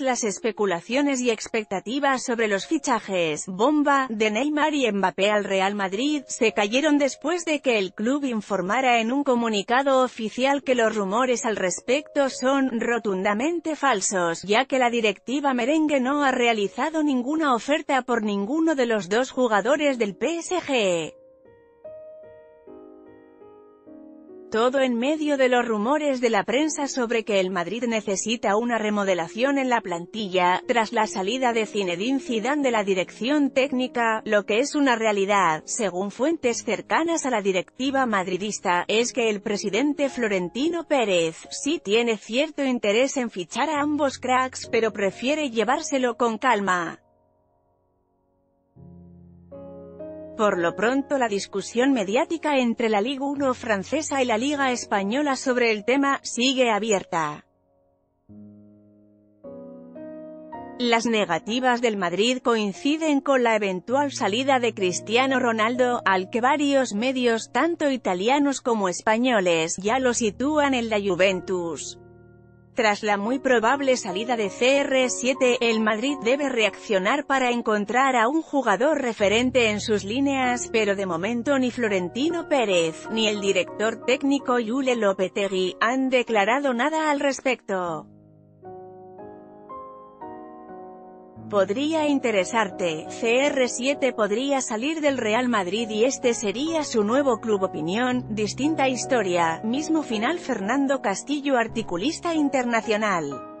las especulaciones y expectativas sobre los fichajes, bomba, de Neymar y Mbappé al Real Madrid, se cayeron después de que el club informara en un comunicado oficial que los rumores al respecto son rotundamente falsos, ya que la directiva merengue no ha realizado ninguna oferta por ninguno de los dos jugadores del PSG. Todo en medio de los rumores de la prensa sobre que el Madrid necesita una remodelación en la plantilla, tras la salida de Zinedine Zidane de la dirección técnica, lo que es una realidad, según fuentes cercanas a la directiva madridista, es que el presidente Florentino Pérez, sí tiene cierto interés en fichar a ambos cracks, pero prefiere llevárselo con calma. Por lo pronto la discusión mediática entre la Liga 1 francesa y la Liga española sobre el tema, sigue abierta. Las negativas del Madrid coinciden con la eventual salida de Cristiano Ronaldo, al que varios medios tanto italianos como españoles ya lo sitúan en la Juventus. Tras la muy probable salida de CR7, el Madrid debe reaccionar para encontrar a un jugador referente en sus líneas, pero de momento ni Florentino Pérez, ni el director técnico Yule Lopetegui, han declarado nada al respecto. Podría interesarte, CR7 podría salir del Real Madrid y este sería su nuevo club opinión, distinta historia, mismo final Fernando Castillo articulista internacional.